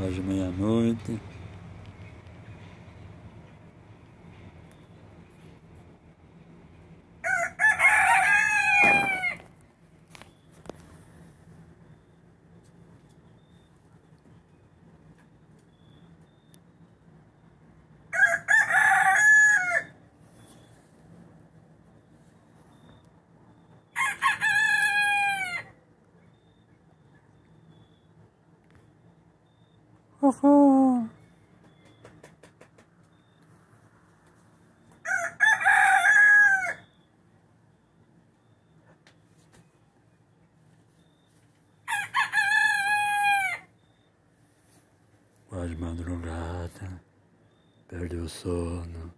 quase meia-noite. Uhum. Quase madrugada, perdeu o sono.